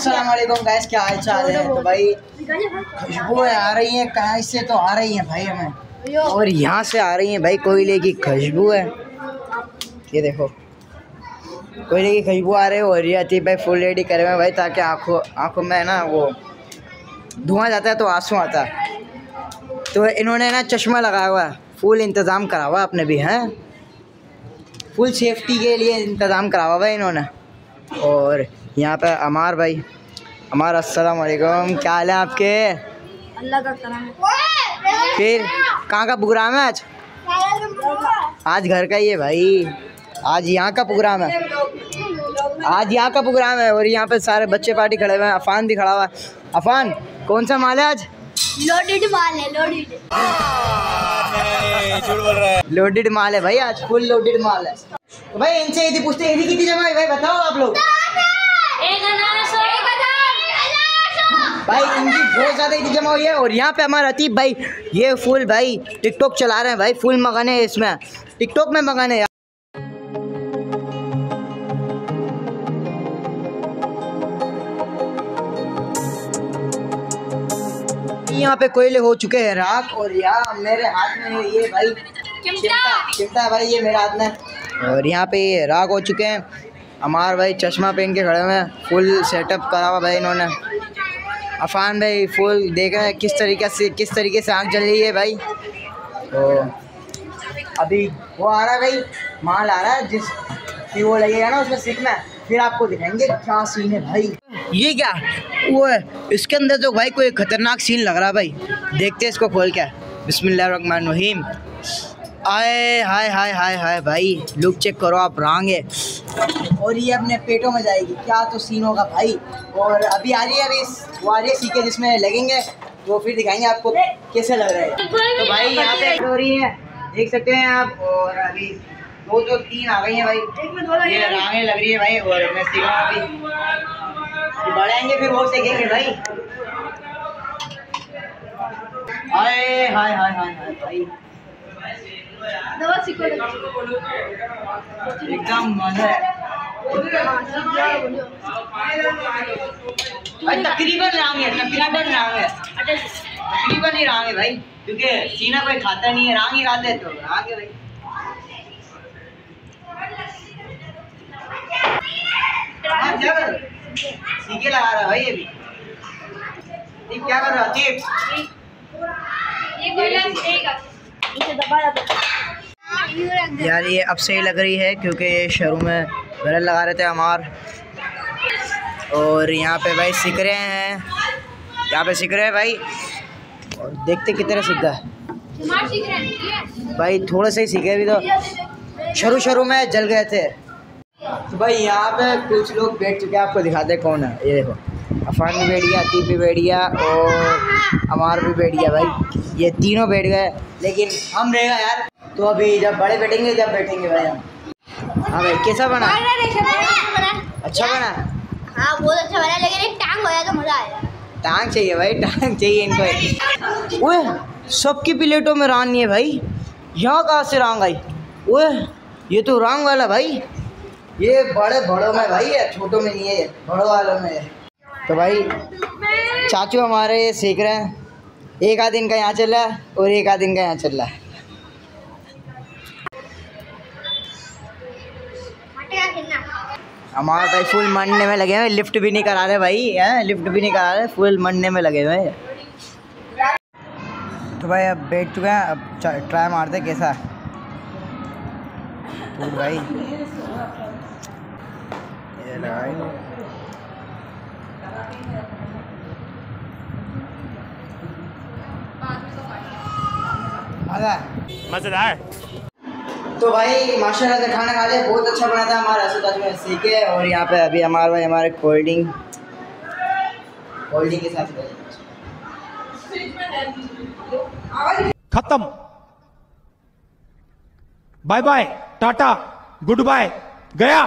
अस्सलाम गैस क्या हाल चाल है? तो भाई, खुशबू आ रही है। कहाँ से तो आ रही है भाई हमें? और यहाँ से आ रही है भाई, कोयले की खुशबू है। ये देखो। कोयले की खुशबू आ रही है, और ये आती भाई फुल रेडी करे हुए भाई, ताकि आँखों आँखों में ना वो धुआँ जाता है तो आँसू आता है। तो इन्होंने ना चश्मा लगाया हुआ है। फुल इंतज़ाम करा हुआ आपने भी, हैं? फुल सेफ्टी के लिए इंतज़ाम करा हुआ है इन्होंने। और यहाँ पे अमार भाई। अमार अस्सलाम वालेकुम क्या हाल है आपके? अल्लाह का करम फिर कहाँ का प्रोग्राम है आज? आज घर का ही है भाई। आज यहाँ का प्रोग्राम है। आज यहाँ का प्रोग्राम है और यहाँ पे सारे बच्चे पार्टी खड़े हुए हैं। अफान भी खड़ा हुआ है। अफान कौन सा माल है आज? लोडेड माल है लोडेड। लोडेड माल है भाई आज। फुल लोडेड माल है। तो भाई इनसे यदि पूछते यदि कितनी जमा है भाई बताओ आप लोग। भाई इनकी बहुत ज़्यादा इतनी जमा हुई है और यहाँ पे हमारा अतीब भाई ये फुल भाई टिकटॉक चला रहे हैं भाई फुल मंगाने हैं इसमें। टिकटॉक में मंगाने हैं। यहाँ पे कोयले हो चुके हैं राख और यहाँ मेरे हाथ में है ये भाई चिमटा। चिमटा है भाई ये मेरे हाथ में। और यहाँ पे राख हो चुके हैं। हमार भाई चश्मा पहन के खड़े हुए हैं। फुल सेटअप करा हुआ भाई इन्होंने। अफान भाई फुल देख हैं किस तरीके से, किस तरीके से आँख जल रही है भाई। तो अभी वो आ रहा है भाई, माल आ रहा है, जिस कि वो लगेगा ना उसमें सीखना है फिर आपको दिखाएँगे क्या सीन है भाई। ये क्या? वो है, इसके अंदर तो भाई कोई खतरनाक सीन लग रहा है भाई। देखते हैं इसको खोल के। बिस्मिल्लाहिर्रहमानिर्रहीम। आए, हाय हाय हाय हाय, भाई लुक चेक करो, आप रांगे और ये अपने पेटों में जाएगी। क्या तो सीन होगा, भाई? और अभी आ रही है, अभी वो आ रही है सीखे जिसमें लगेंगे तो फिर दिखाएँगे आपको कैसे लग रहा है। तो भाई, यहाँ पे हो रही है, देख सकते हैं आप, और अभी दो दो तीन आ गई हैं, भाई। ये रांगे लग रही है, भाई, और मैं सीखा अभी। बढ़ाएँगे फिर वो सीखेंगे, भाई। हाय हाय हाय हाय हाय, भाई। सीखो एकदम मज़ा है भाई तकरीबन रांग है तकरीबन रांग है तकरीबन ही रांग है भाई क्योंकि सीना कोई खाता नहीं है रांग ही खाते तो रांग है भाई हाँ, क्या कर रहा सीखे लगा रहा भाई अभी ये क्या कर रहा है? ये गोला इसे दबा दो यार, ये अब सही लग रही है क्योंकि ये शुरू में गलत लगा रहे थे हमार और यहाँ पे भाई सीख रहे हैं। यहाँ पे सीख रहे हैं भाई। और देखते कितने सीख गए। भाई, थोड़े से ही सीखे भी तो। शुरू शुरू में जल गए थे। तो भाई, यहाँ पे कुछ लोग बैठ चुके हैं। आपको दिखाते कौन है। ये देखो, अफान भी बैठ गया अतीब भी बैठ गया, और अमार भी बैठ गया भाई। ये तीनों बैठ गए। लेकिन हम रहेगा यार। तो अभी जब बड़े बैठेंगे जब बैठेंगे भाई हम। हाँ भाई कैसा बना? अच्छा बना हाँ बहुत अच्छा बना लेकिन एक टांग हो तो मज़ा आएगा टांग चाहिए भाई टांग चाहिए इनको। ओए सबकी प्लेटों में रान नहीं है भाई। यहाँ कहाँ से रांग आई? ओए ये तो रांग वाला भाई। ये बड़े बड़ों में भाई है छोटों में नहीं है बड़ों वालों में है। तो भाई चाचू हमारे ये सीख रहे हैं। एक आध दिन का यहाँ चल रहा है और एक आध दिन का यहाँ चल रहा है। हमारे भाई फुल मरने में लगे हुए लिफ्ट भी नहीं करा रहे भाई, हैं? लिफ्ट भी नहीं करा रहे फुल मरने में लगे हुए तो भाई अब बैठ चुके हैं, अब ट्राई मारते कैसा है। भाई। मज़ेदार? तो भाई, माशाल्लाह से खाना खा लिया, बहुत अच्छा बना था हमारा। असद में सीखे और यहाँ पे अभी हमारे भाई हमारे कोल्ड ड्रिंक कोल्ड ड्रिंक के साथ खत्म bye bye tata good bye गया।